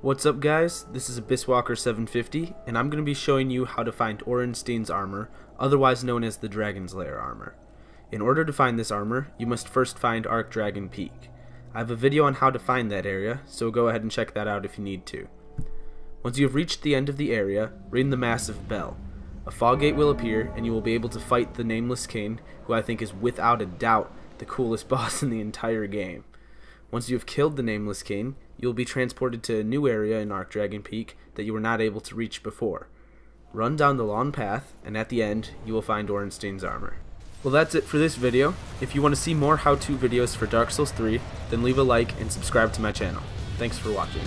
What's up guys, this is Abysswalker750 and I'm going to be showing you how to find Ornstein's armor, otherwise known as the Dragonslayer armor. In order to find this armor, you must first find Archdragon Peak. I have a video on how to find that area, so go ahead and check that out if you need to. Once you have reached the end of the area, ring the massive bell. A fog gate will appear and you will be able to fight the Nameless King, who I think is without a doubt the coolest boss in the entire game. Once you have killed the Nameless King, you will be transported to a new area in Archdragon Peak that you were not able to reach before. Run down the long path, and at the end, you will find Ornstein's armor. Well that's it for this video. If you want to see more how-to videos for Dark Souls 3, then leave a like and subscribe to my channel. Thanks for watching.